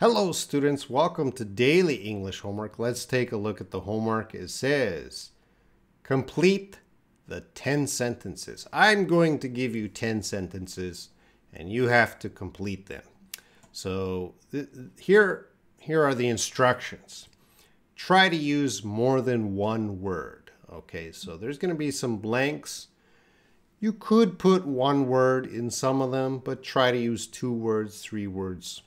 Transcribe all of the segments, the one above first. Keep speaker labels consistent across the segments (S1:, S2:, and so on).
S1: Hello students, welcome to Daily English Homework. Let's take a look at the homework. It says, complete the 10 sentences. I'm going to give you 10 sentences and you have to complete them. So here, here are the instructions. Try to use more than one word. Okay, so there's going to be some blanks. You could put one word in some of them, but try to use two words, three words,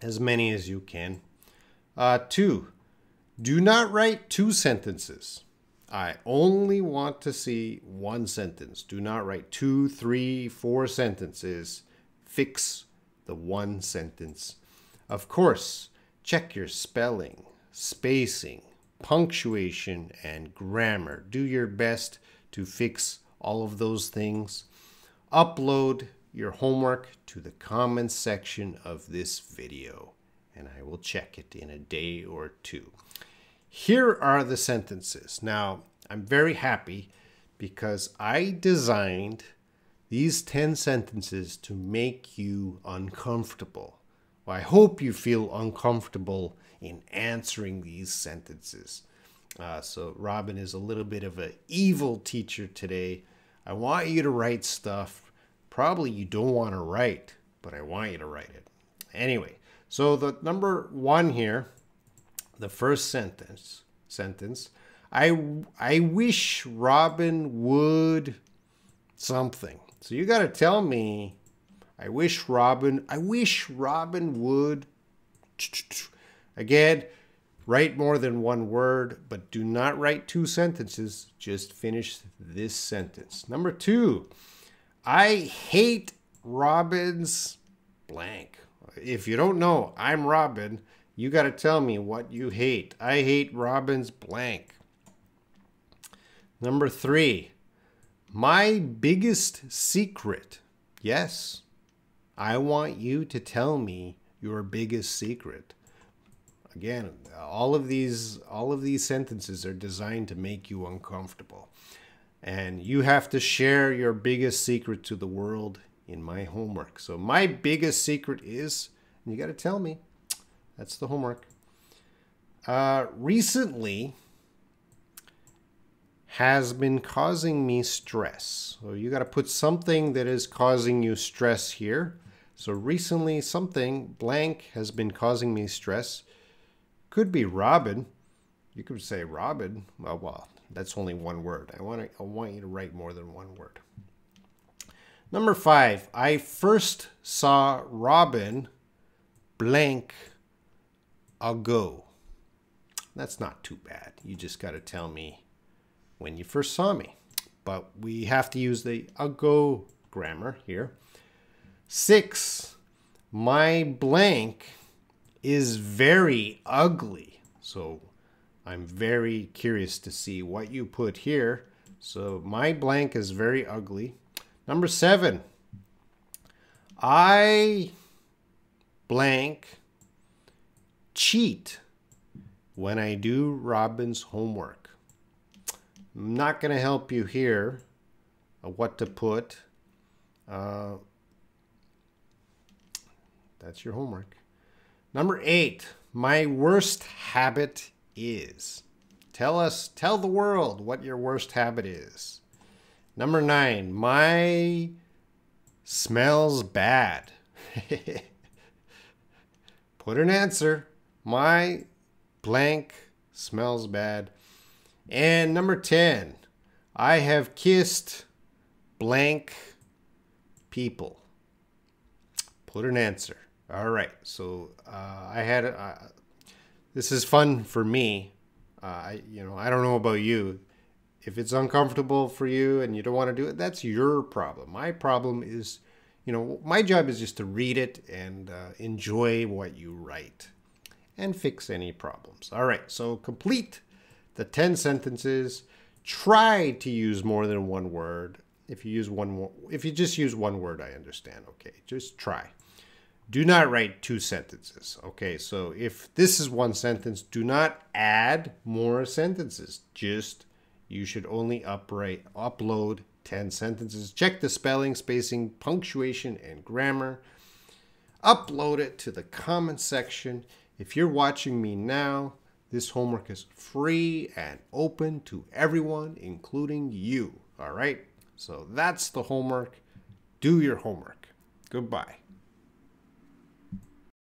S1: as many as you can. Uh, two, do not write two sentences. I only want to see one sentence. Do not write two, three, four sentences. Fix the one sentence. Of course, check your spelling, spacing, punctuation, and grammar. Do your best to fix all of those things. Upload your homework to the comments section of this video and I will check it in a day or two. Here are the sentences. Now, I'm very happy because I designed these 10 sentences to make you uncomfortable. Well, I hope you feel uncomfortable in answering these sentences. Uh, so Robin is a little bit of an evil teacher today. I want you to write stuff probably you don't want to write, but I want you to write it. Anyway, so the number one here, the first sentence, sentence, I I wish Robin would something. So you got to tell me I wish Robin I wish Robin would again write more than one word, but do not write two sentences, just finish this sentence. Number 2. I hate Robin's blank. If you don't know, I'm Robin. You got to tell me what you hate. I hate Robin's blank. Number three, my biggest secret. Yes, I want you to tell me your biggest secret. Again, all of these all of these sentences are designed to make you uncomfortable. And you have to share your biggest secret to the world in my homework. So my biggest secret is, and you got to tell me, that's the homework. Uh, recently has been causing me stress. So you got to put something that is causing you stress here. So recently something blank has been causing me stress. Could be Robin. You could say Robin. Well, well, that's only one word. I want to, I want you to write more than one word. Number five, I first saw Robin blank ago. That's not too bad. You just got to tell me when you first saw me. But we have to use the ago grammar here. Six, my blank is very ugly. So I'm very curious to see what you put here. So my blank is very ugly. Number seven, I blank cheat when I do Robin's homework. I'm not going to help you here uh, what to put. Uh, that's your homework. Number eight, my worst habit is. Tell us, tell the world what your worst habit is. Number nine, my smells bad. Put an answer. My blank smells bad. And number 10, I have kissed blank people. Put an answer. All right. So uh, I had uh, this is fun for me. Uh, I, you know, I don't know about you. If it's uncomfortable for you and you don't want to do it, that's your problem. My problem is, you know, my job is just to read it and uh, enjoy what you write and fix any problems. All right, so complete the 10 sentences. Try to use more than one word. If you use one, if you just use one word, I understand. Okay, just try do not write two sentences. Okay, so if this is one sentence, do not add more sentences. Just you should only upright upload 10 sentences. Check the spelling, spacing, punctuation, and grammar. upload it to the comment section. If you're watching me now, this homework is free and open to everyone, including you. All right? So that's the homework. Do your homework. Goodbye.